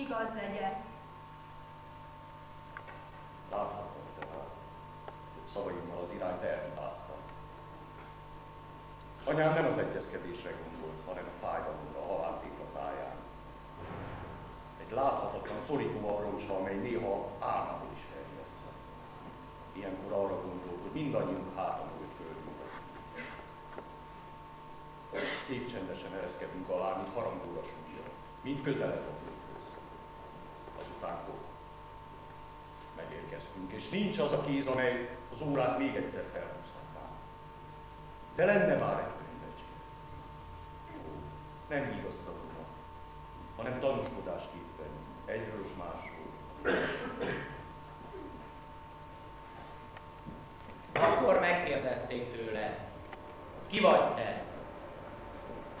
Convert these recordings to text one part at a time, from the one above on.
Igaz legyen. Láthattam tehát, hogy szavaimmal az irányt elhibáztam. Anyám nem az egyezkedésre gondolt, hanem a fájdalomra, a halál táján. Egy láthatatlan szorító abroncsra, amely néha álmából is felhívesztve. Ilyenkor arra gondolt, hogy mindannyiunk hátam, hogy földünk az Szép csendesen ereszkedünk alá, mint harangóra súlya, mint közelebb a kor. Megérkeztünk, és nincs az a kéz, amely az órát még egyszer felhúzhatná. De lenne már egy könyvecske. Nem hívasztatóan, hanem tanúskodásképpen, egyről és másról. Akkor megkérdezték tőle, ki vagy te?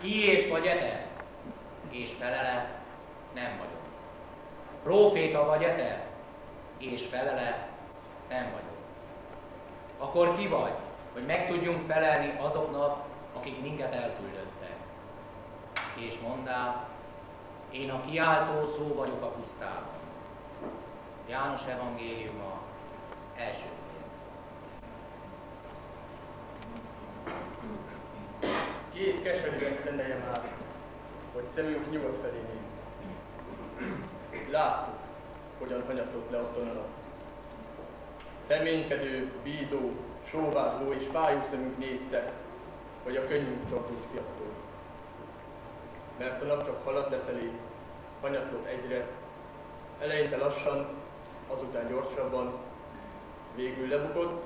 Ki és vagy -e te? És felele, nem vagyok. Próféta vagy -e te? És felele, nem vagyok. Akkor ki vagy, hogy meg tudjunk felelni azoknak, akik minket elküldöttek? És mondál, én a kiáltó szó vagyok a pusztában. János evangéliuma első Két keserű esztendeje már, hogy szemünk nyugodt felé néz. Láttuk, hogyan hanyatlott le a tonara. Reménykedő, bízó, sóvárló és fájú szemünk nézte, hogy a könnyünk csapult fiattól. Mert a nap csak halad lefelé, hanyatlott egyre, eleinte lassan, azután gyorsabban, végül lebukott,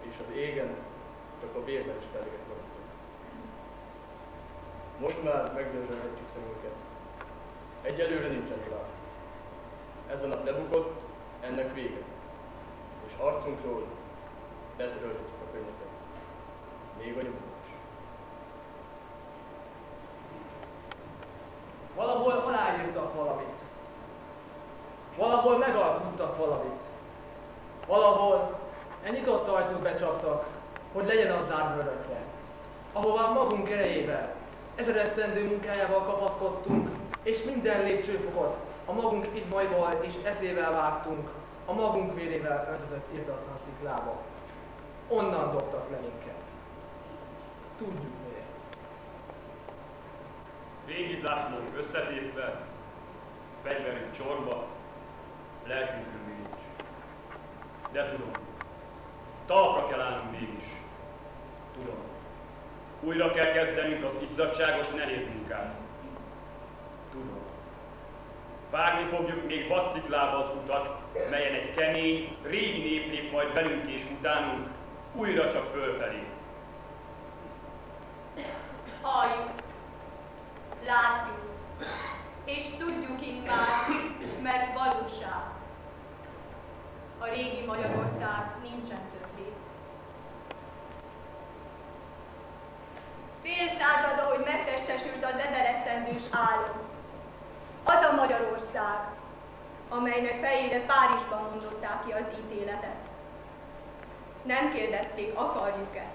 és az égen csak a vérlenes feléget maradtak. Most már megdörzsölhetjük szemünket. Egyelőre nincsen tovább. Ez a nap lebukott, ennek vége. És arcunkról letöröltük a könyveket. Még a nyomulás. Valahol aláírtak valamit. Valahol megalkuttak valamit. Valahol egy nyitott ajtót becsaptak, hogy legyen az zárva örökre. Ahová magunk erejével, ezer esztendő munkájával kapaszkodtunk, és minden lépcsőfokot a magunk izmaival és eszével vágtunk, a magunk vérével öltözött irdatlan sziklába. Onnan dobtak le minket. Tudjuk miért. Régi zászlónk összetépve, fegyverünk csorba, lelkünk nincs. De tudom, talpra kell állnunk mégis. Tudom, újra kell kezdenünk az izzadságos nehéz munkát. Tudom. Vágni fogjuk még vadsziklába az utat, melyen egy kemény, régi nép lép majd velünk és utánunk, újra csak fölfelé. Halljuk, látjuk, és tudjuk immár, mert valóság. A régi Magyarország nincsen többé. Fél százada, hogy megtestesült az ezer álom. Az a Magyarország, amelynek fejére Párizsban mondották ki az ítéletet. Nem kérdezték, akarjuk-e.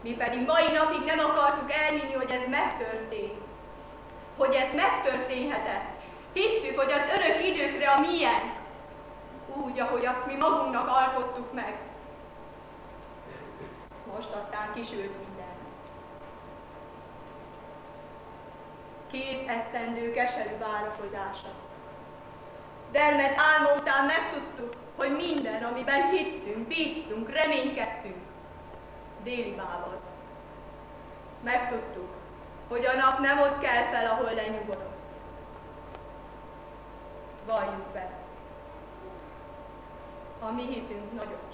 Mi pedig mai napig nem akartuk elhinni, hogy ez megtörtént. Hogy ez megtörténhetett. Hittük, hogy az örök időkre a milyen. Úgy, ahogy azt mi magunknak alkottuk meg. Most aztán kisült minden. Két esztendő keserű várakozása. Vermet álma után megtudtuk, hogy minden, amiben hittünk, bíztunk, reménykedtünk, déli válasz. Megtudtuk, hogy a nap nem ott kell fel, ahol lenyugodott. Valljuk be, a mi hitünk nagyobb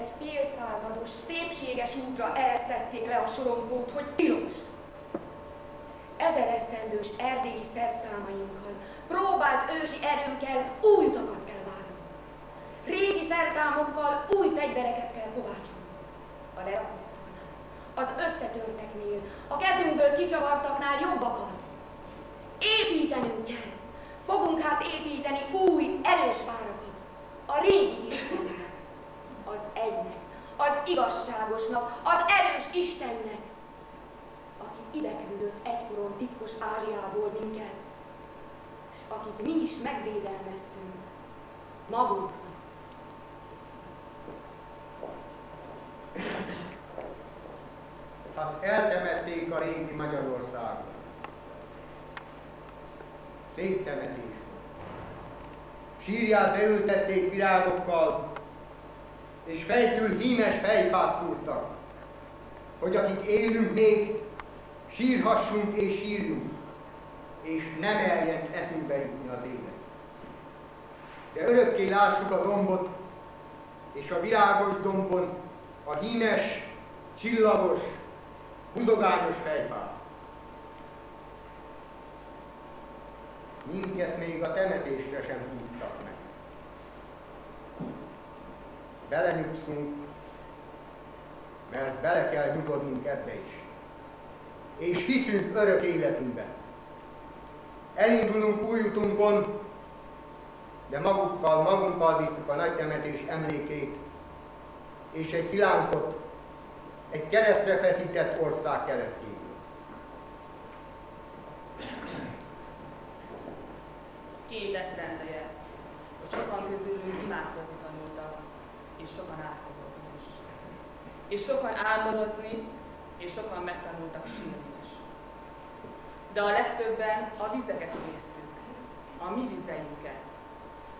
egy félszázados, szépséges útra eresztették le a sorompót, hogy tilos. Ezer esztendős erdélyi szerszámainkkal, próbált ősi erőnkkel új tavat kell várnunk. Régi szerszámokkal új fegyvereket kell kovácsolnunk. A lerakottaknál, az összetörteknél, a kezünkből kicsavartaknál jobbakat. Építenünk kell! Fogunk hát építeni új, erős várakat, a régi Istenet az egynek, az igazságosnak, az erős Istennek, aki ide küldött egykoron titkos Ázsiából minket, és akit mi is megvédelmeztünk magunknak. Hát eltemették a régi Magyarországot. Szép temetés Sírját beültették virágokkal, és fejtől hímes fejfát szúrtak, hogy akik élünk még, sírhassunk és sírjunk, és nem eljen eszünkbe jutni az élet. De örökké lássuk a dombot, és a virágos dombon a hímes, csillagos, húzogányos fejfát. Minket még a temetésre sem hívtak meg. Belenyugszunk, mert bele kell nyugodnunk ebbe is. És hiszünk örök életünkben. Elindulunk új utunkon, de magukkal, magunkkal visszük a nagy temetés emlékét, és egy kilánkot, egy keresztre feszített ország keresztjén. Két eszrendeje, hogy sokan közülünk imádkozni tanultak, és sokan átkozottak is. És sokan álmodozni, és sokan megtanultak sírni is. De a legtöbben a vizeket néztük, a mi vizeinket,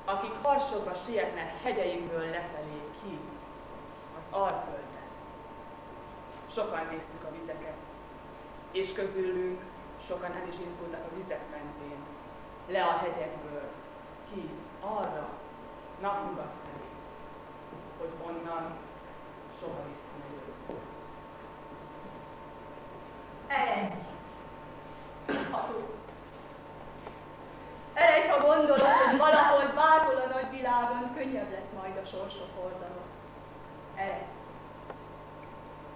akik harsogva sietnek hegyeinkből lefelé ki, az Alföldre. Sokan néztük a vizeket, és közülünk sokan el is indultak a vizek mentén, le a hegyekből, ki, arra, napnyugat felé, hogy onnan soha vissza ne jöjjön. Eredj! Ható. Ha gondolod, hogy valahol, bárhol a nagyvilágon könnyebb lesz majd a sorsok hordana. Eredj!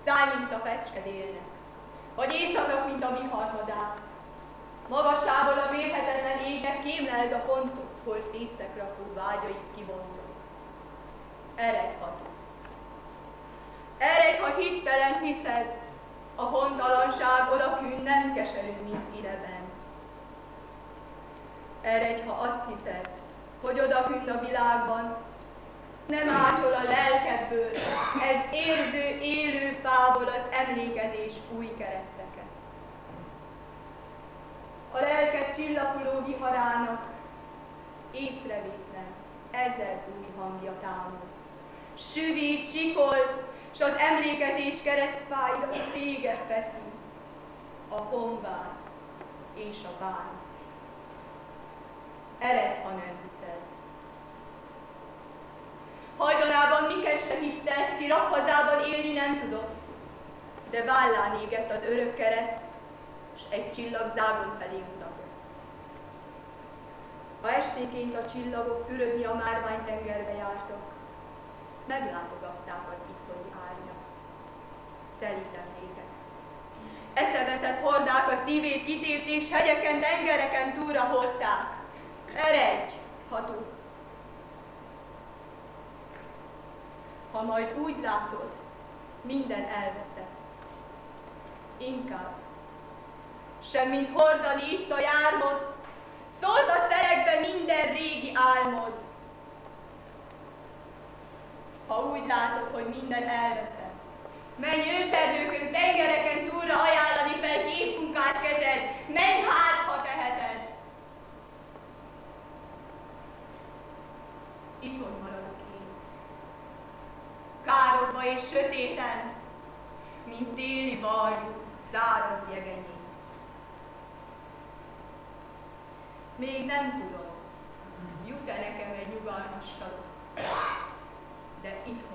Szállj, mint a fecske délnek, vagy éjszaknak, mint a mi harmadák, Magasából a mérhetetlen égnek kémleld a pontot, hol fészek rakó vágyait kibontó. Eredj, ható. Eredj, ha hittelen hiszed, a hontalanság odakűn nem keserű, mint ideben. Eredj, ha azt hiszed, hogy odakünt a világban nem ácsol a lelkedből, ez érző, élő fából az emlékezés új kereszteket a lelket csillapuló viharának, észrevétlen ezer új hangja támad. Süvít, sikolt, s az emlékezés keresztfájra téged feszít, a honvár és a bán. Ered, ha nem hiszed. Hajdanában miket se hitte, ki rakhazában élni nem tudott, de vállán égett az örök kereszt, és egy csillag zágon felé mutatott. Ha estéként a csillagok fürödni a márványtengerbe jártak, meglátogatták az itthoni árnyat. Szelít emlékek. Eszeveszett hordák a szívét kitért, és hegyeken, tengereken túlra hordták. Eredj, ha tud. Ha majd úgy látod, minden elveszett, inkább semmint hordani itt a jármod, szólt a szerekbe minden régi álmod. Ha úgy látod, hogy minden elveszett, menj őserdőkön, tengereken túlra ajánlani fel képmunkás kezed, menj hát, ha teheted. Itthon maradok én, károgva és sötéten, mint téli varjú, száraz jegenyén. Még nem tudom, jut-e nekem egy nyugalmas de maradok.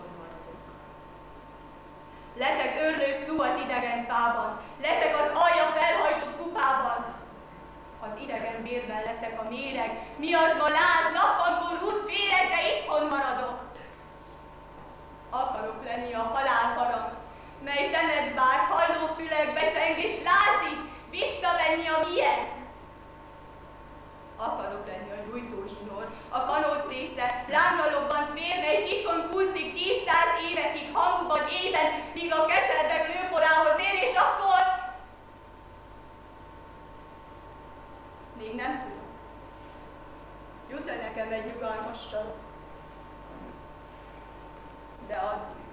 Leszek örlő szúat idegen fában, leszek az alja felhajtott kupában, az idegen bérben leszek a méreg, mi az ma láz, lappangó rút féreg, de itthon maradok. Akarok lenni a halál harang, mely temet bár, halló fülek becseng és akarok lenni a nyújtó zsinór. A kanót része lámra lobbant mérve, egy ikon kúszik 10-100 évekig hangban éven, míg a keserbek lőporához ér, és akkor... Még nem tudom. Jut-e nekem egy nyugalmasabb? De addig.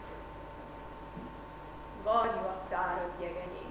Garnyú a száraz jegenyét.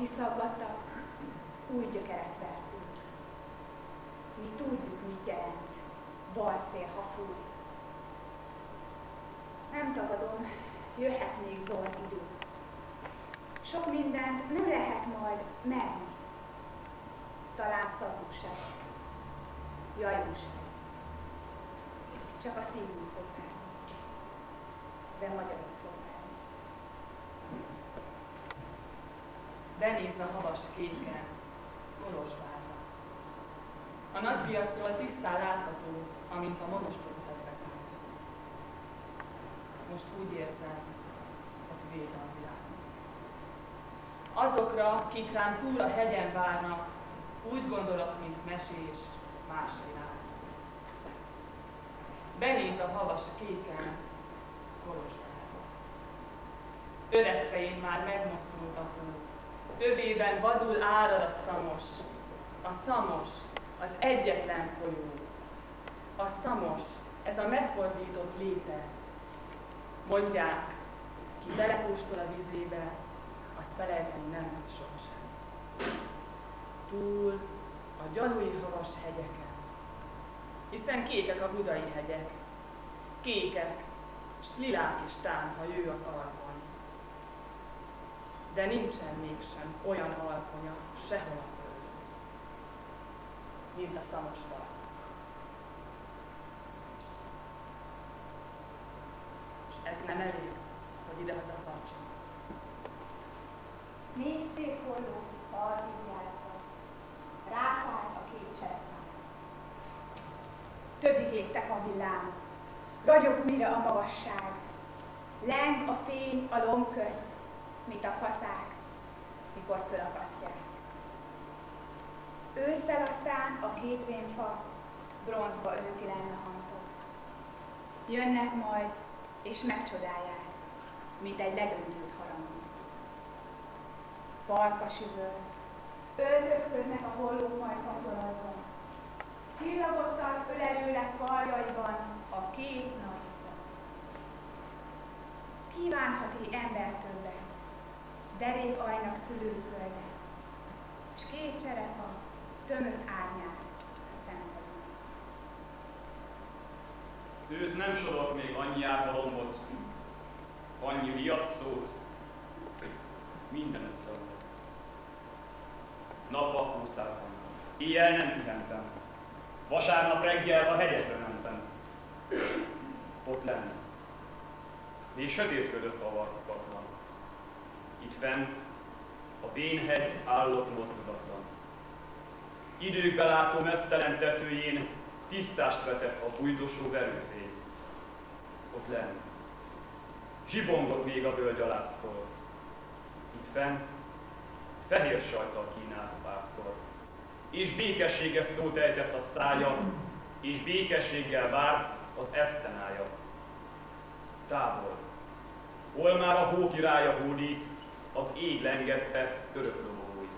Aki szaggattak, új gyökeret vertünk. Mi tudjuk, mit jelent bal szél, ha fúj. Nem tagadom, jöhet még zord idő. Sok mindent nem lehet majd menni. Talán szagunk sem. Jajunk sem. Csak a szívünk fog menni. De magyarok benéz a havas kéken, Kolozsvárra. A nagypiacról tisztán látható, amint a monostor szedbekáll. Most úgy érzem, hogy vége a világ. Azokra, kik rám túl a hegyen várnak, úgy gondolok, mint mesés más világ. Benéz a havas kéken, Kolozsvárra. Öreg fején már megmozdult a hó, Övében vadul árad a szamos. A szamos, az egyetlen folyó. A szamos, ez a megfordított léte. Mondják, ki belekóstol a vizébe, az felejteni nem tud sohasem. Túl a gyanúi havas hegyeken, hiszen kékek a budai hegyek, kékek, s lilák is tán, ha ő az alkon de nincsen mégsem olyan alkonya sehol a földön, mint a szamos val. És ez nem elég, hogy ide tartson. Négy szép holló szarvigyázza, rászállt a két cserekmár. Többig égtek a villám, ragyog újra a magasság, leng a fény a lomb közt, mint a faszák, mikor fölakasztják. Ősszel aztán a két vénfa bronzba önti lenne hantot. Jönnek majd, és megcsodálják, mint egy legöndült harangot. Falka süvöl, öltözködnek a hollók majd hatolazva. Csillagottal ölelőleg karjaiban a két nagy Kívánhat-e ember többet? derék ajnak szülőfölde, és két cserefa tömött árnyát szenvedünk. Ősz nem sorol még annyi árvalomot, annyi viat szót, minden összeadott. Nappal húszáltam, éjjel nem pihentem, vasárnap reggel a hegyekre mentem. Ott lenni. Még sötétködött a varkatlan. Fent a vénhegy állott mozdulatlan. időkbe látó mesztelen tetőjén tisztást vetett a bújdosó verőfény. Ott lent. Zsibongott még a völgyalászkor. Itt fenn fehér sajtal kínált pásztor. És békességes szót ejtett a szája, és békességgel várt az esztenája. Távol. Hol már a hó királya hódik, az ég lengette öröklói.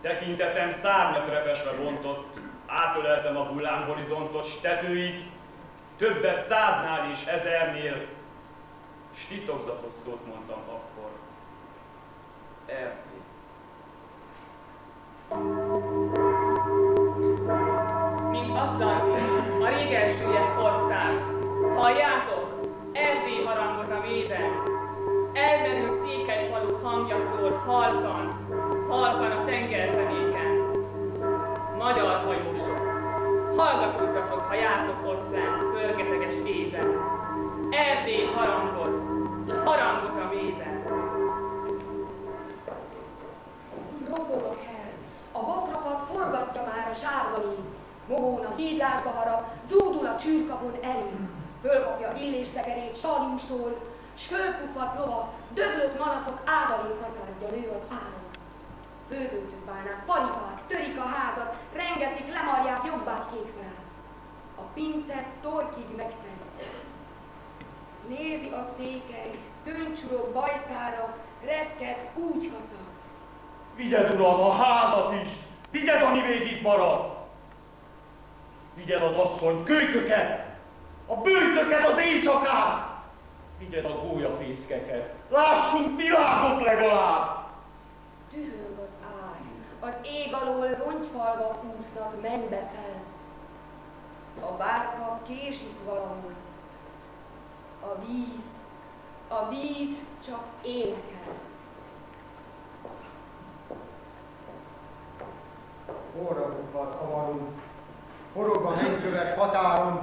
Tekintetem szárnyat repesve bontott, átöleltem a hullámhorizontot, s tetőig, többet száznál és ezernél, s titokzatos szót mondtam akkor. Erdély. Mint Atlantis, a rég elsüllyedt ország. Halljátok? Szól halkan, halkan a tengerzenéken. Magyar hajósok, hallgatózzatok, ha jártok hozzánk pörgeteges éven. Erdély harangot, harangot a véden. Ropogok el, a botrokat forgatja már a sárga légy. Mogón a hídlásba harap, dúdul a csűrkapon elé. Fölkapja illészegerét sarjústól, s fölpuffadt lova, döglött malatok ágalén kaszárja nő az áron. Bővöltő bánák, paripák, törik a házat, rengetik, lemarják jobbát kék fel. A pince torkig megtelt. Nézi a székely, töncsurok bajszára, reszket úgy kacag. Vigyed, uram, a házat is! Vigyed, ami még itt marad! Vigyed az asszony kölyköket! A bőtöket, az éjszakát! Vigyed a gólyafészkeket! Lássunk világot legalább! Dühöng az ágy, az ég alól rongyfalva úsznak mennybe fel. A bárka késik valahol. A víz, a víz csak énekel. Forradókat avarunk, forog a mennyköves határon,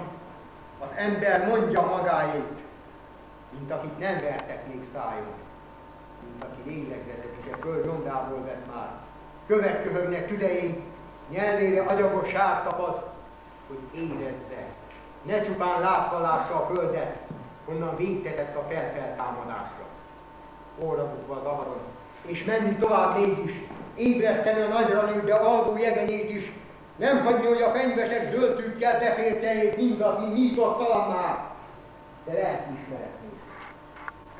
az ember mondja magáét, mint akit nem vertek még szájon, mint aki lélegzetet is a föld vett már. Kövek köhögnek tüdején, nyelvére agyagos sár tapad, hogy érezze, ne csupán látva lássa a földet, honnan végtetett a felfeltámadásra. Óradukva az avaron, és menni tovább mégis, ébreszteni a nagyra nőbe alvó jegenyét is, nem hagyni, hogy a fenyvesek zöldtükkel beférteljék mindat, mi nyitottalan már, de lelkiismeretni.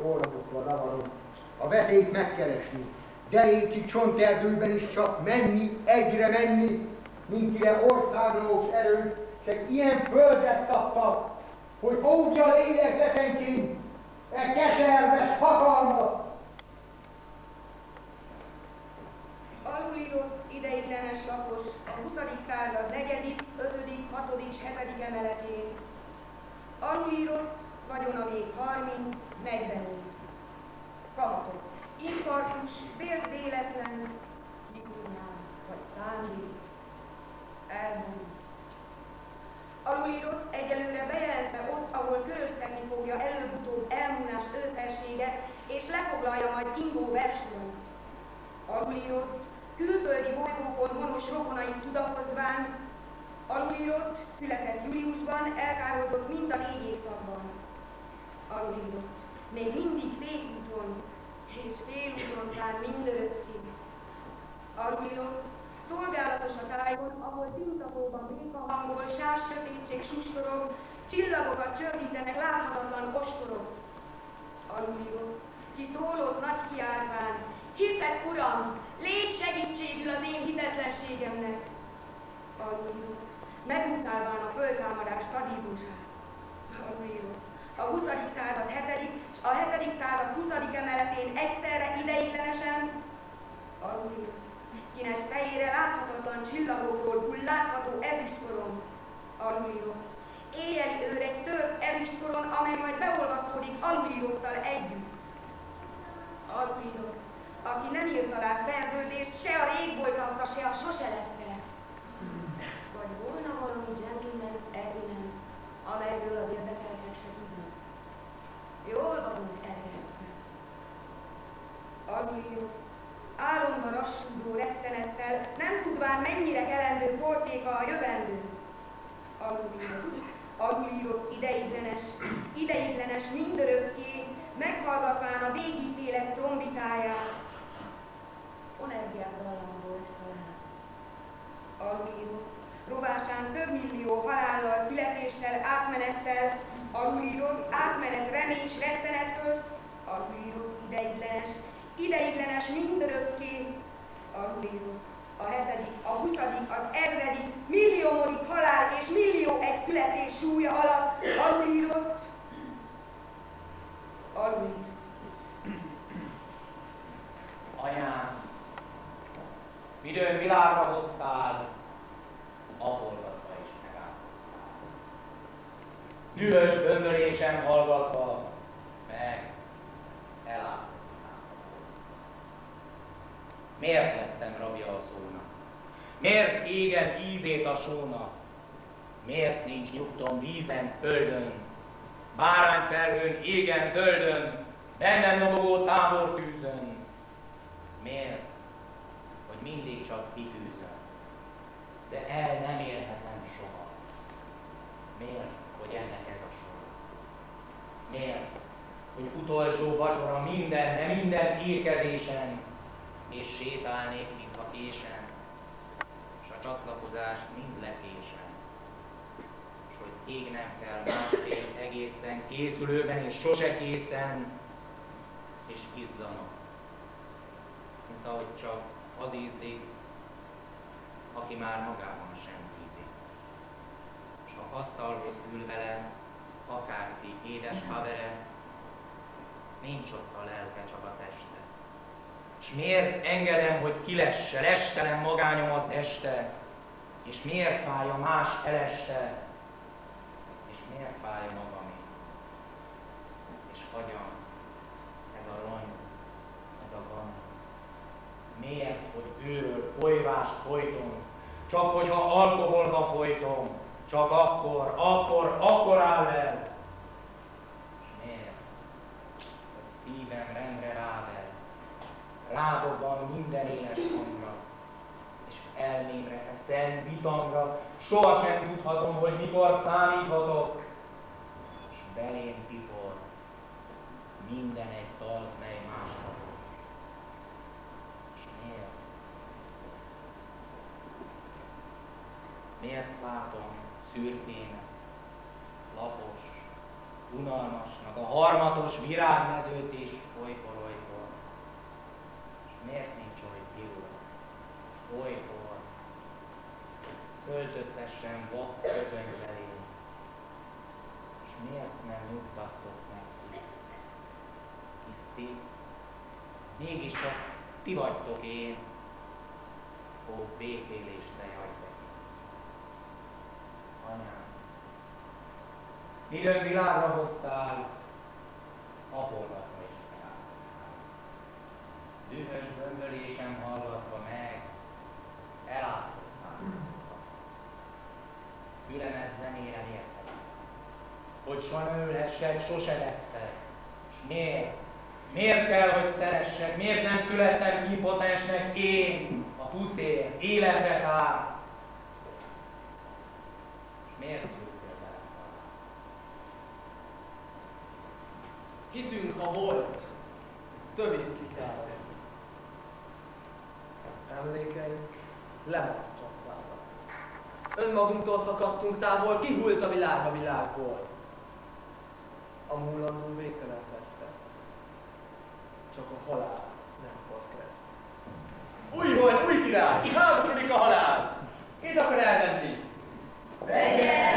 Óradokra ravarom, a veszélyt megkeresni, deréki csonterdőben is csak menni, egyre menni, mint ide országlós erőt, csak ilyen földet taptak, hogy óvja lélegzetenként e keserves hatalmat, Alulírott ideiglenes lakos a 20. század 4., 5., 6., 7. emeletén. Alulírott vagyona még 30, 40 év. Kamatok. Infarktus, vélt véletlen, Mikulnál vagy szándék. Elmúlt. Alulírott egyelőre bejelentve ott, ahol köröztetni fogja előbb-utóbb elmúlás őfelsége, és lefoglalja majd ingó versonyt. Alulírott külföldi bolygókon miért fáj a más eleste, és miért fáj magam és hagyam ez a rony, ez a van. Miért, hogy őről folyvást folytom, csak hogyha alkoholba folytom, csak akkor, akkor, akkor áll el. És miért, hogy szívem rendre rável, rádobban minden éles hangra, és elmémre, a szent vitamra, sohasem tudhatom, hogy mikor számíthatok, és belém tipor minden egy dalt, mely másnak. És miért? Miért látom szürkén, lapos, unalmasnak a harmatos virágmezőt is olykor miért nincs oly jó, olykor költöztessen vak köpöny felé, és miért nem nyugtattok meg ti? Hisz ti, mégiscsak ti vagytok én, ó békélés te hagyj Anyám, midőn világra hoztál, aporgat dühös bömbölésem hallgatva hogy soha ne ölhessek, sose vesztek. És miért? Miért kell, hogy szeressek? Miért nem születtem impotensnek én, a pucér, életre tár? És miért szültél bele? Hitünk, ha volt, többit kiszállott emlékeink lement csapvába. Önmagunktól szakadtunk távol, kihult a világ a világból. A múlandó végtelen feste. Csak a halál nem volt kereszt. Új volt, új király, házasodik a halál! Itt akar elmenni? Vegye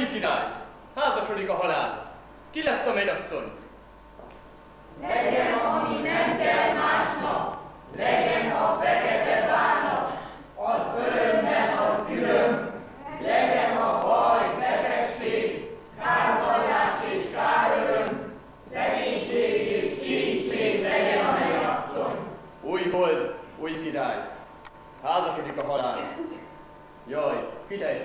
Új király, házasodik a halál. Ki lesz a mennyasszony? Legyen, ami nem kell másnak, legyen a fekete bánat, az örömben az külön, legyen a baj, betegség, kárvallás és káröröm, szegénység és kénység legyen a mennyasszony. Új hold, új király. Házasodik a halál. Jaj, figyelj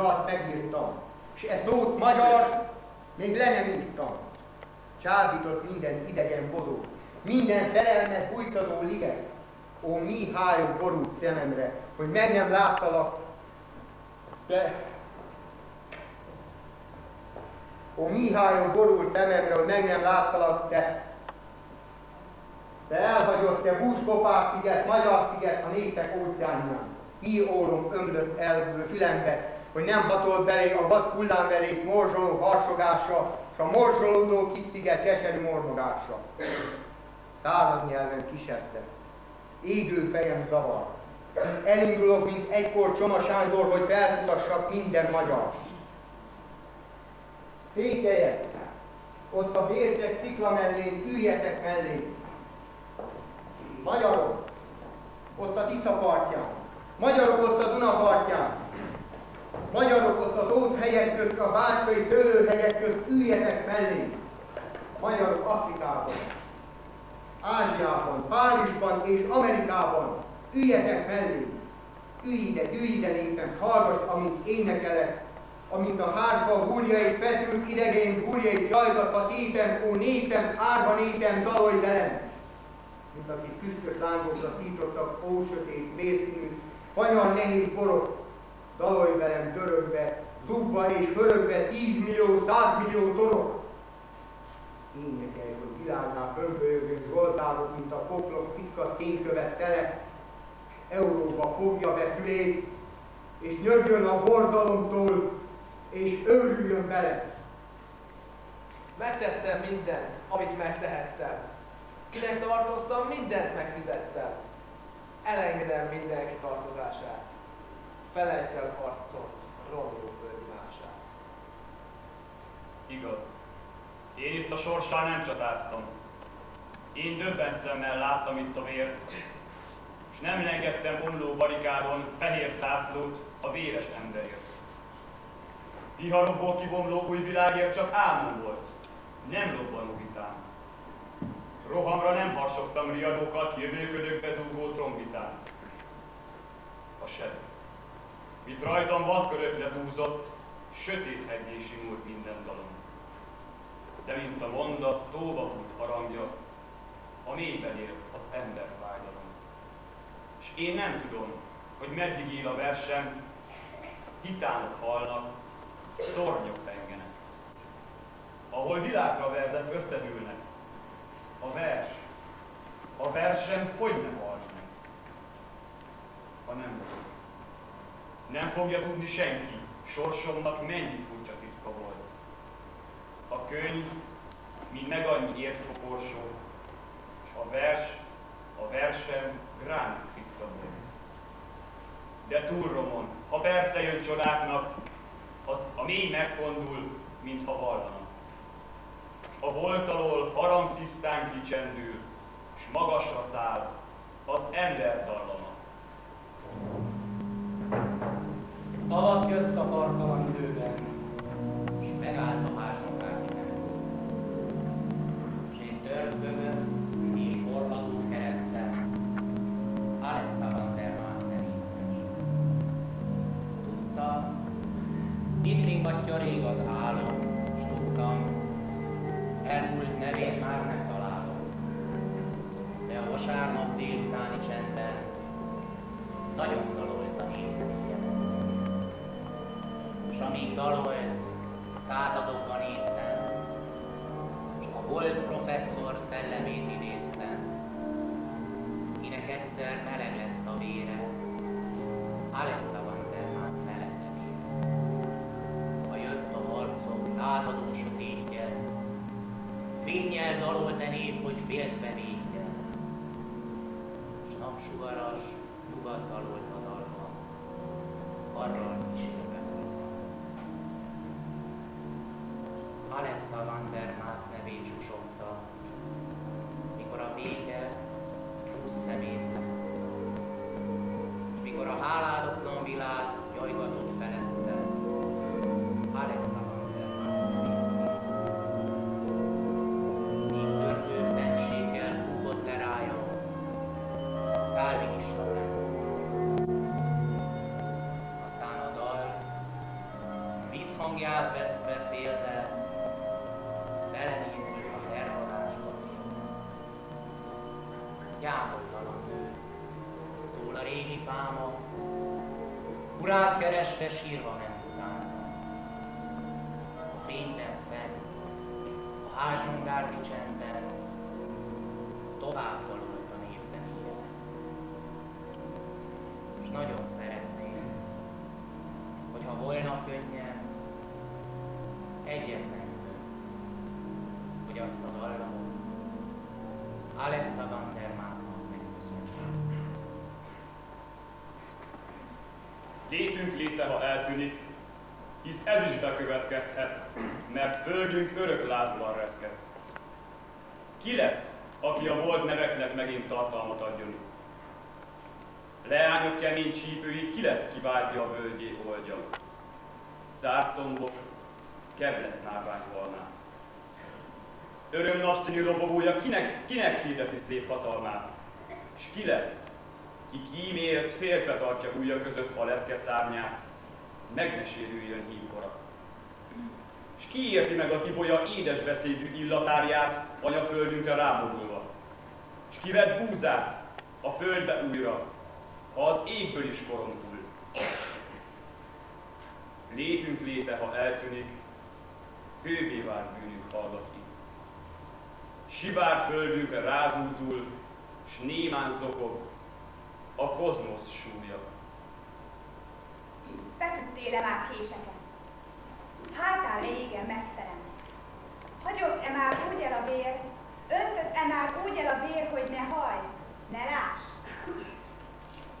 dalt megírtam, és e szót magyar még le nem írtam. Csábított minden idegen bodó, minden szerelmet fújtadó liget. Ó, mi hájó borult szememre, hogy meg nem láttalak, de... Ó, mi hájó borult szememre, hogy meg nem láttalak, de... De elhagyott te búskopák sziget, magyar sziget a népek óceánján. Hírórom ömlött el fülembe, hogy nem hatolt belé a vad hullámverék morzsoló harsogása, és a morzsolódó kicsiget keserű mormogása. Tárad nyelven kisebbszek, égő fejem zavar. Elindulok, mint egykor Csoma Sándor, hogy felmutassak minden magyar. Fékelyek, ott a vértek szikla mellé, üljetek mellé. Magyarok, ott a Tisza partján, magyarok ott a Duna partján, magyarok ott az óthegyek közt, a bárkai szőlőhegyek közt, üljetek mellé. Magyarok Afrikában, Ázsiában, Párizsban és Amerikában, üljetek mellé. Ülj ide, ülj ide népem, hallgass, amint énekelek, amint a hárba húrjait feszült idegén húrjait rajzatva tépen, ó népem, árva népem, dalolj velem! Mint akik küszkös lángosra szítottak, ó sötét, vérszínű, fanyar nehéz borok, dalolj velem törökbe, dubba és hörögve, tízmillió, százmillió torok. Énekelj, hogy világnál pömpölyögő zoltárok, mint a poklok tikka ténykövet tele, Európa fogja be fülét, és nyögjön a borzalomtól, és őrüljön bele. Megtettem mindent, amit megtehettem. Kinek tartoztam, mindent megfizettem. Elengedem mindenki tartozását. Felejtsd el harcon Romeo földimását. Igaz. Én itt a sorssal nem csatáztam. Én döbbent szemmel láttam itt a vért, és nem lengettem omló barikádon fehér zászlót a véres emberért. Viharokból kibomló új világért csak álmom volt, nem robbanó vitám. Rohamra nem harsogtam riadókat, jövőködökbe zúgó trombitán. A seb. Mit rajtam vadkörök lezúzott, sötét hegyé simult minden dalom. De mint a mondat tóba fut harangja, a mélyben él az ember fájdalom. És én nem tudom, hogy meddig él a versem, titánok halnak, tornyok pengenek. Ahol világra verzek összedőlnek, a vers, a versem hogy ne halt ha nem vagyok. Nem fogja tudni senki, sorsomnak mennyi furcsa titka volt. A könyv mind meg annyi ért koporsó, és a vers, a versem gránit titka volt. De túlromon, ha perce jön csodáknak, az a mély megfondul, mintha vallana. A volt alól harangtisztán kicsendül, s magasra száll az ember dallama. Alaska'ya da parkalar. Vízhangját veszve félve, belenémult a hervadásba. Gyámoltalan nő, szól a régi fáma, urát keresve sírva ment Létünk léte, ha eltűnik, hisz ez is bekövetkezhet, mert földünk örök lázban reszket. Ki lesz, aki a volt neveknek megint tartalmat adjon? Leányok kemény csípői, ki lesz, ki vágyja a völgyé oldja? Zárt combok, keblet nárvány volná. Öröm napszínű robogója, kinek, kinek hirdeti szép hatalmát? És ki lesz, ki kímélt, féltve tartja ujja között a lepke szárnyát, meg ne sérüljön hívkora. És ki érti meg az ibolya édes beszédű illatárját, anyaföldünkre rámogulva? És ki vett búzát a földbe újra, ha az égből is korompul? Létünk léte, ha eltűnik, hővé vált bűnünk hallgat itt. Sivár földünkre rázúdul, s némán zokog a kozmosz súlya. Betudtél-e már késeket? Hátál-e égen mesztelen? Hagyott-e már úgy el a vér? Öntött-e már úgy el a vér, hogy ne hajj, ne láss?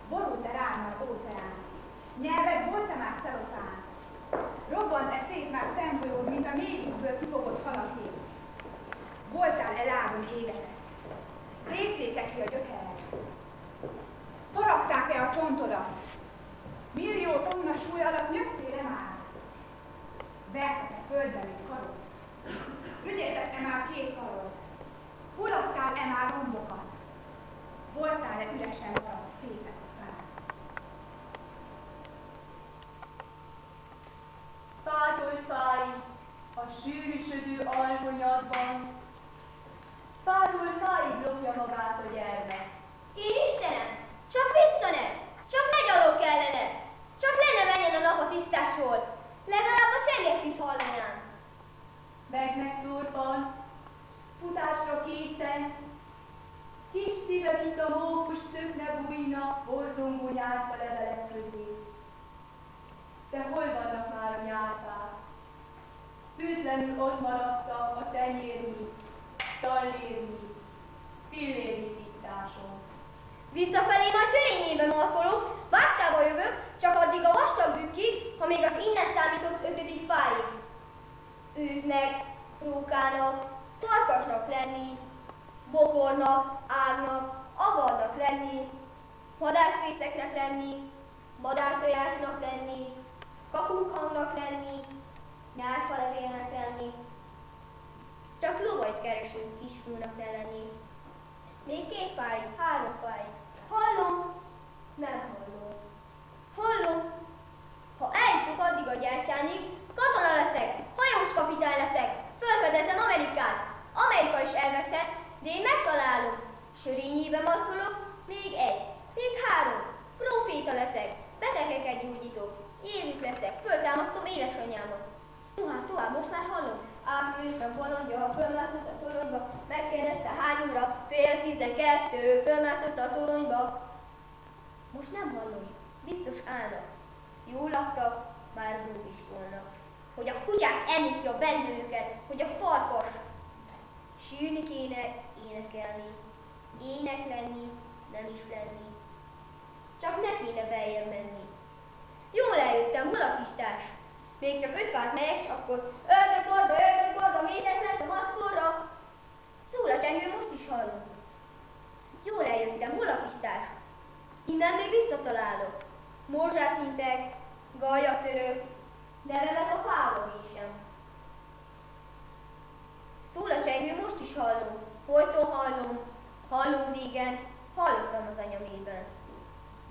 Borult-e rám már óceán? Nyelved volt-e már celofán? Robbant-e szét már szemfolyód, mint a mélyvízből kifogott halakét? Voltál-e lábon égetett? Lépték-e ki a gyökered? Faragták-e a csontodat? Millió tonna súly alatt nyögtél-e már? Vertek-e földbe még karod? Ügyeltek-e már két karod? Hullasztál-e már rombokat? Voltál-e üresen maradt fészek fát? Fától fáj a sűrűsödő alkonyatban, fától fáig lopja magát a gyermek. Én Istenem, csak vissza ne, csak ne gyalog kellene, csak le ne menjen a nap a tisztásról, legalább a csengetűt hallanám. Meg megtorpan, futásra készen, kis szíve, mint a mókus szökne bújna, borzongó nyárfa levelek közé. De hol vannak már a nyárfák? Fűtlenül ott maradtak a tenyérmi, tallérmi, pillérmi tisztáson. Visszafelé majd cserényébe markolok, vártába jövök, csak addig a vastag bükkig, ha még az innen számított ötödik fáig. Őznek, rókának, tarkasnak lenni, bokornak, ágnak, avarnak lenni, madárfészeknek lenni, madártojásnak lenni, kakukhangnak lenni, nyárfalevélnek lenni, csak lovait kereső kisfúnak ne lenni. Még két fáig, három fáig. Hallom, nem hallom. Hallom, ha eljutok addig a gyertyányig, katona leszek, hajós kapitány leszek, felfedezem Amerikát. Amerika is elveszett, de én megtalálom. Sörényébe markolok, még egy, még három. Proféta leszek, betegeket gyógyítok. Jézus leszek, föltámasztom édesanyámat. Tovább, tovább, most már hallom. Április a bolondja, fölmászott a toronyba, megkérdezte hány óra, fél tizenkettő, fölmászott a toronyba. Most nem hallom, biztos állnak. Jól laktak, már búviskolnak. Hogy a kutyák ennik ki a bennőjüket, hogy a farkas Sírni kéne, énekelni. Ének lenni, nem is lenni. Csak ne kéne beljebb menni. Jól eljöttem, hol a pisztás? Még csak öt fát megyek, s akkor ördög gorda, ördög gorda, métet lett a maszkorra. Szól a csengő, most is hallom. Jól eljöttem, hol a pisztás? Innen még visszatalálok. Morzsát hintek, gajat török, nevemet a fába sem. Szól a csengő, most is hallom, folyton hallom, hallom régen, hallottam az anyamében.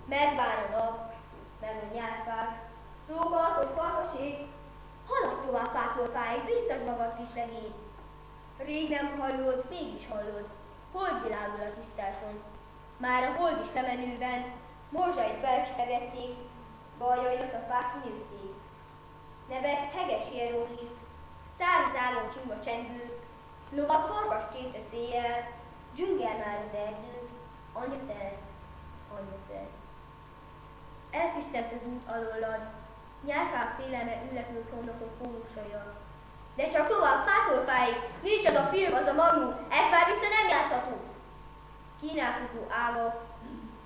Megvár a nap, meg a nyárfák, rógat, hogy farkaség, halad tovább fától fáig, biztos magad is legény. Rég nem hallod, mégis hallod, hold világul a tisztáson. Már a hold is lemenőben, morzsait felcsepegették, bajaimat a fák kinőtték. Nevet heges hieróglif, száraz álom csumba csengő, lovat farkas kétre széjjel, dzsüngel már az erdő, anya te, anya te. Elszisztent az út alólad, nyárfák félelme üllető klónokon fólusolja. De csak tovább, fától fáig, nincs az a film, az a magnum, ez már vissza nem játszható. Kínálkozó állok,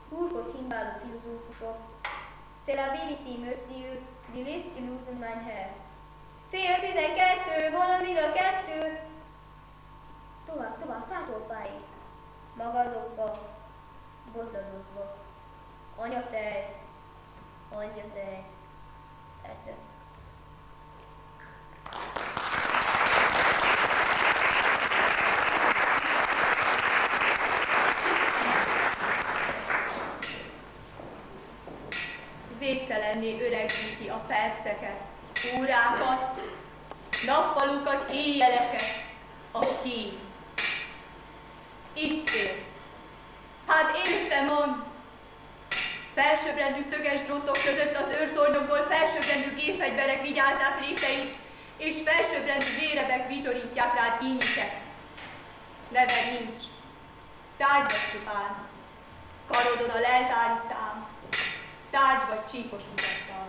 húrkot himbáló filozófusok, C'est la vérité, monsieur, the risk illusion mein Herr. Fél tizenkettő, valamíg a kettő. Tovább, tovább, fától fáig. Magadokba, botladozva. Anyatej, anyatej, ete. Végtelenné öregbíti a perceket, órákat, nappalukat, éjjeleket, a kép. Itt élsz. Hát élsz mond! Felsőbbrendű szöges drótok között az őrtornyokból felsőbbrendű gépfegyverek vigyázzák lépeit, és felsőbbrendű vérebek vicsorítják rád ínyeket. Neve nincs. Tárgy vagy csupán. Karodon a leltári szám. Tárgy vagy csípos mutattal.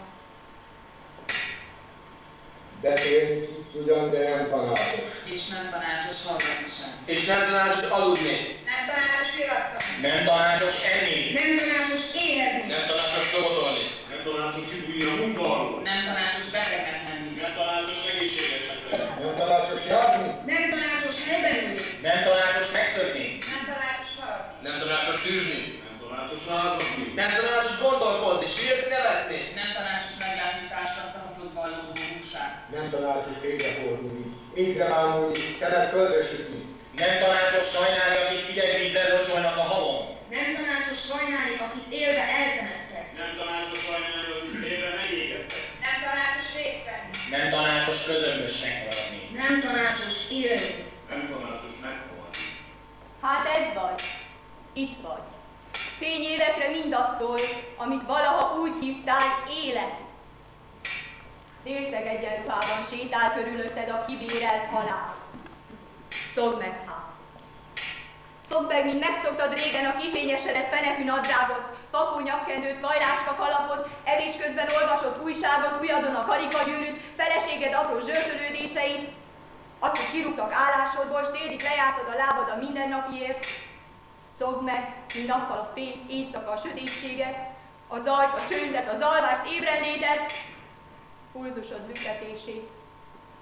Beszélni ugyan, de nem tanácsos. És nem tanácsos hallgatni sem. És nem tanácsos aludni. Nem tanácsos virasztani. Nem tanácsos enni. Nem tanácsos éhezni. Nem tanácsos szobotolni. Nem tanácsos kibújni a munkahol. Nem tanácsos betegnek lenni. Nem tanácsos egészségesnek lenni. Nem tanácsos járni. Nem tanácsos helyben ülni. Nem tanácsos megszökni. Nem tanácsos haladni. Nem tanácsos tűzni. Nem tanácsos lázadni. Nem tanácsos gondolkodni, sírni, nevetni. Nem tanácsos meglátni társam tahatott valló húsát. Nem tanácsos égre fordulni, égre bámulni, temet földre sütni. Nem tanácsos sajnálni, akik hideg vízzel locsolnak a havon. Nem tanácsos sajnálni, akit élve eltemettek. Közömbösnek maradni. Nem tanácsos élni. Nem tanácsos meghalni. Hát ez vagy. Itt vagy. Fényévekre mindattól, amit valaha úgy hívtál élet. Délteg egyenruhában sétál körülötted a kibérelt halál. Szogd meg hát. Szogd meg, mint megszoktad régen a kifényesedett fenekű nadrágot, fakó nyakkendőt, vajláska kalapot, evés közben olvasott újságot, ujjadon a karikagyűrűt, feleséged apró zsörtölődéseit, azt, hogy kirúgtak állásodból, s télig lejártad a lábad a mindennapiért, Szogd meg, mint nappal a fény, éjszaka a sötétséget, a zajt, a csöndet, az alvást, ébrenlétet, pulzusod lüktetését,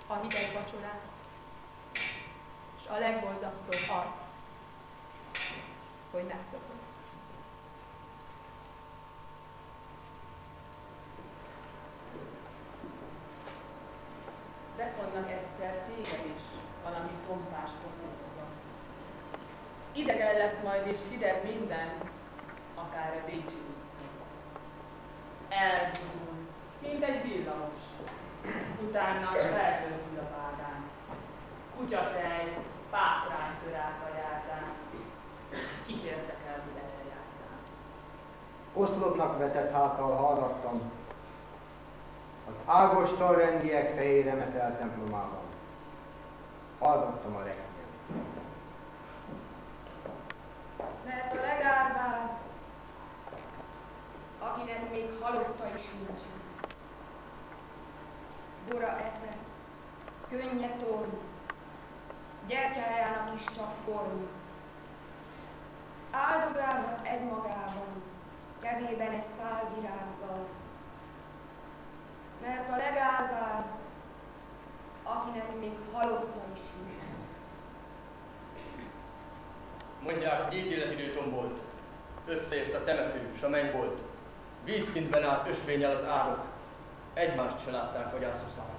a hideg vacsorát, és a legborzasztóbb az, hogy megszokod. Befognak egyszer téged is valami pompás koszorúba. És hideg minden, akár a Bécsi. Elzúl, mint egy villamos. Utána feltöltül a vágán. Kutyafej, páfrány tör át a járdán. Kikértek el, mire eljártál. Oszlopnak vetett háttal hallgattam. Az ágostal rendiek fejére meszel templomában. Hallgattam a reggel. Mert a legárvább, akinek még halotta is nincs. Bora etve, könnye torni, gyertyájának is csak Összeért a temető, s a mennybolt. Vízszintben állt ösvényel az árok. Egymást se látták agyászószán.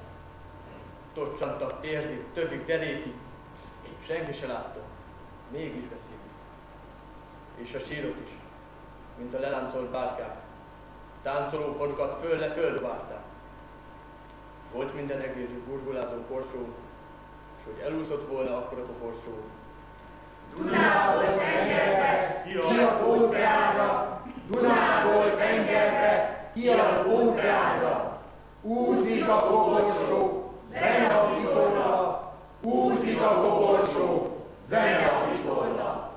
Tocsantak térdig, tövig, derékig. Senki se látta. Mégis beszélt. És a sírok is, mint a leláncolt bárkák. Táncoló forukat föl le föld várták. Volt minden egészű burgulázó korsó, és hogy elúszott volna akkor a koporsó. Dunából tengerbe, ki az óceánra, Dunából tengerbe, ki az óceánra. Úszik a koporsó, zene a vitorla, úszik a koporsó, zene a vitorla.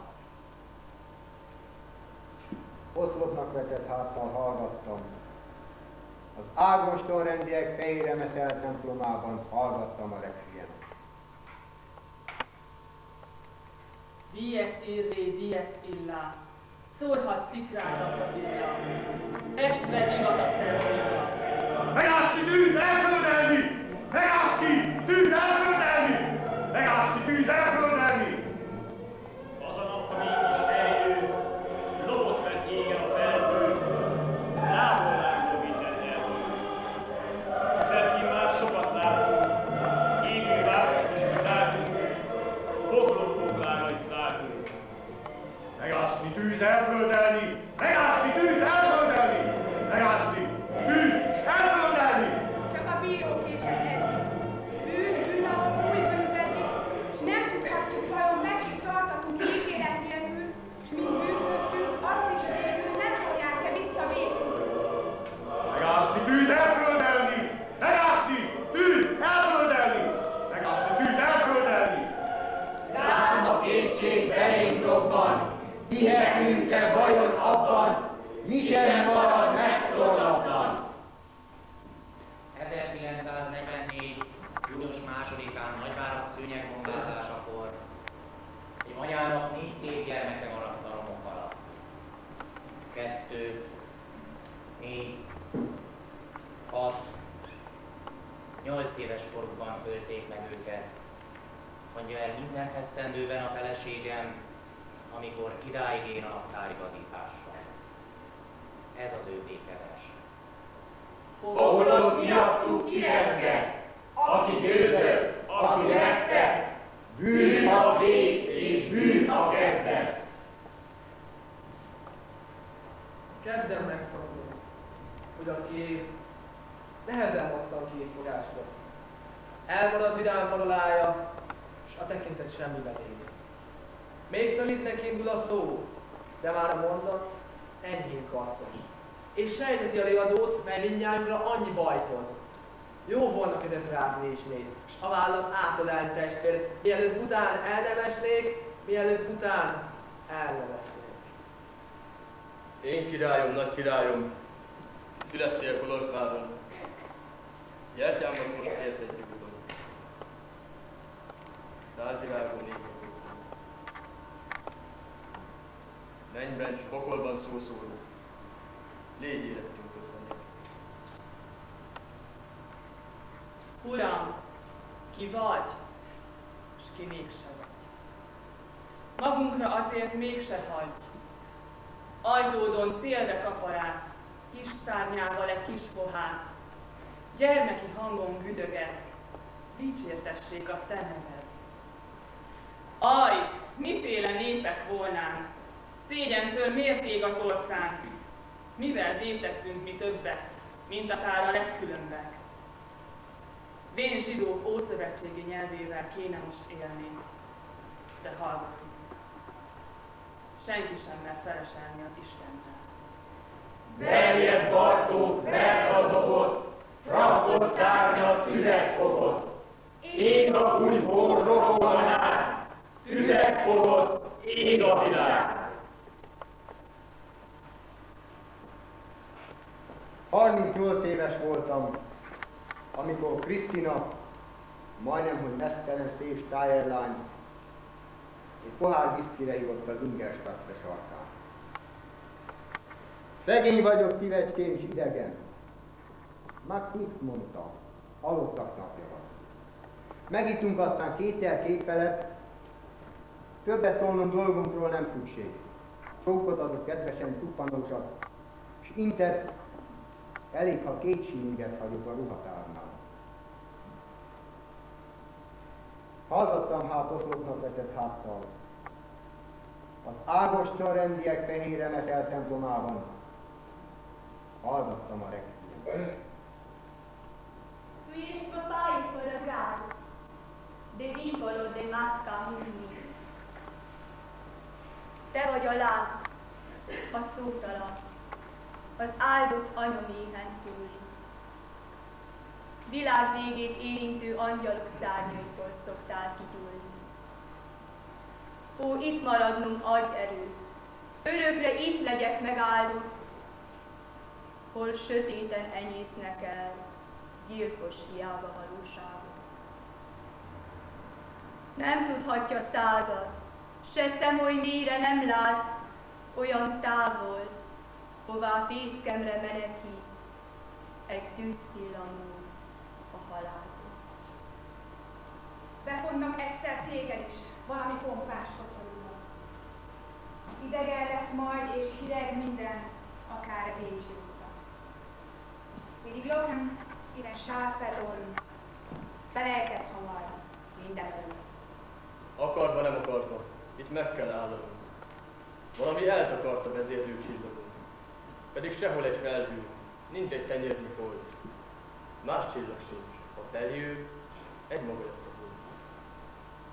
Oszlopnak vetett háttal hallgattam. Az Ágoston rendiek fejére meszelt templomában hallgattam a requiem. Dies irae, dies illa, szórhat szikrának a villa, estre divat a szervilla. Megásni tűz elföldelni! Megásni tűz elföldelni! 기대하여 népek volnánk, szégyentől miért ég az orszánk, mivel vétettünk mi többet, mint akár a legkülönbek. Vén zsidók ószövetségi nyelvével kéne most élni, de hallgatunk. Senki sem mer feleselni az Istennel. Berjed Bartók, verd a szárnyat, tüzet fogott. Ég a kunyhó rokonát, tüzet fogott, ég a világ. 38 éves voltam, amikor Krisztina, majdnem, hogy mesztelen szép tájerlány, egy pohár viszkire hívott az Ingerstadtre sarkán. Szegény vagyok, szívecském is idegen. Max mit mondta? Aludtak napja van. Megittunk aztán kétszer két felett, többet szólnom dolgunkról nem szükség. Csókot adott kedvesen tuppanósat, és intett, elég, ha két sílinget hagyok a ruhatárnál. Hallgattam hát oszlopnak vetett háttal. Az Ágoston rendiek fehér emetel templomában. Hallgattam a. Tu ești păpai fără gard, de dincolo de masca mâinii. Te vagy a láng, a szótalan, az áldott anyaméhen túl. Világ végét érintő angyalok szárnyaitól szoktál kigyúlni. Ó, itt maradnunk adj erőt, örökre itt legyek megáldott, hol sötéten enyésznek el gyilkos hiába valóságot. Nem tudhatja század, se szemoly mélyre nem lát, olyan távol, hová fészkemre menekít, egy tűzpillanó a halálból. Befognak egyszer téged is, valami pompás kocsorúban. Idegen lesz majd, és hideg minden, akár Bécsi utca. Pedig Lohem ide sáfelon, felejtett hamar minden előtt. Akarva nem akarva, itt meg kell állnunk. Valami eltakarta vezérlő csillagot. Pedig sehol egy felhő, nincs egy tenyérnyi folt. Más csillag sincs, a teljő egy maga folt.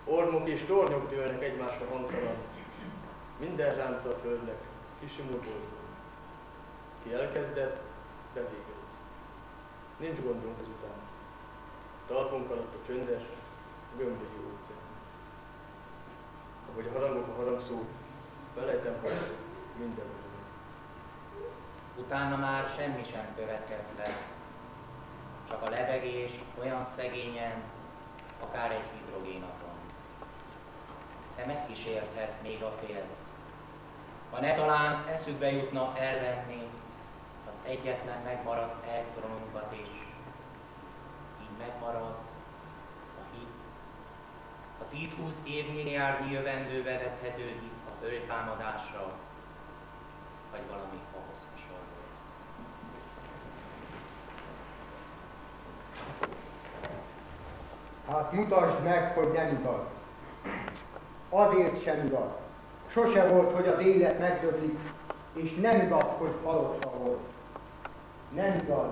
Ormok és tornyok dőlnek egymásra hantalan. Minden ránca a földnek, kisimul boldog. Ki elkezdett, bevégez. Nincs gondunk ezután. Talpunk alatt a csöndes, gömbölyű óceán. Ahogy harangok a harangszó, felejtem, hogy minden. Utána már semmi sem következhet, csak a lebegés olyan szegényen, akár egy hidrogénaton. Te megkísérthet még a félsz. Ha ne talán eszükbe jutna elvenni az egyetlen megmaradt elektronunkat is, 10-20 év milliárdnyi jövendő vezethető a föltámadásra, vagy valami ahhoz hasonló. Hát mutasd meg, hogy nem igaz. Azért sem igaz. Sose volt, hogy az élet megdöblik, és nem igaz, hogy halotta volt. Nem igaz.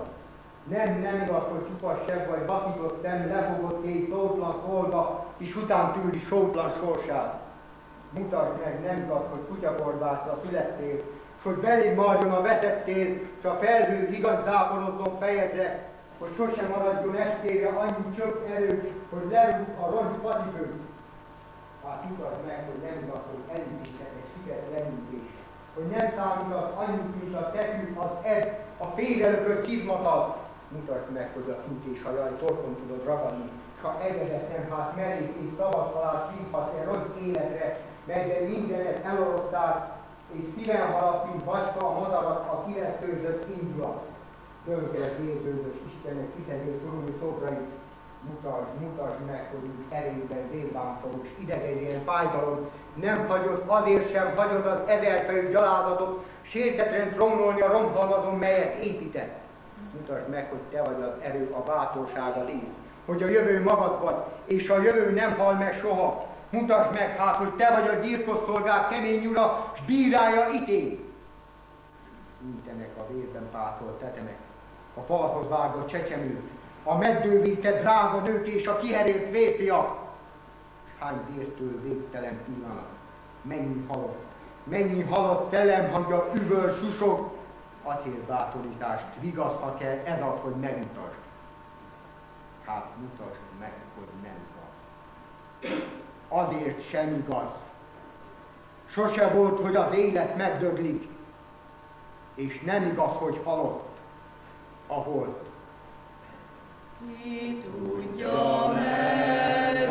Nem, nem igaz, hogy csupassebb vagy vakított szem, lebogott két szótlan szolga, és után tűri sótlan sorsát. Mutasd meg, nem igaz, hogy kutyakorbászra születtél, és hogy belé marjon a vetettél, és a felhő igazdápolódjon fejedre, hogy sosem maradjon estére annyi csöpp erő, hogy lerúg a roncs patibő. Hát mutasd meg, hogy nem igaz, hogy elindítsek egy lenyűtés, hogy nem számít az annyit, mint a tetű, az ez, a félrelökött csizmatal. Mutasd meg, hogy a kintés hajaj torkon tudod ragadni, s ha egyedetem, hát és tavasz alá szívhatsz egy rossz életre, melyben mindenet elorosztál, és szíven haladt, mint bacska a madarat a kiresztőzött indulat. Dönkelt érződött Istennek kiszedő turulni szobrait, mutasd, mutasd meg, hogy úgy erényben vérvámszorús idegenien fájdalom, nem hagyod, azért sem hagyod az ezerfejű gyalázatot, sértetlen trónolni a romhalmazon, melyet épített. Mutasd meg, hogy te vagy az erő, a bátorság, az én, hogy a jövő magad vagy, és a jövő nem hal meg soha. Mutasd meg hát, hogy te vagy a gyilkos szolgák kemény ura, s bírálja itél. Intenek a vérben pátolt tetemek, a falhoz vágott csecsemők, a meddővített drága nők és a kiherélt férfiak. Hány vértől végtelen pillanat, mennyi halott, mennyi halott telemhangja üvöl, susog, azért bátorítást vigaszt, ha kell, ez az, hogy megmutasd. Hát mutasd meg, hogy nem igaz. Azért sem igaz. Sose volt, hogy az élet megdöglik, és nem igaz, hogy halott a hold. Ki tudja merre,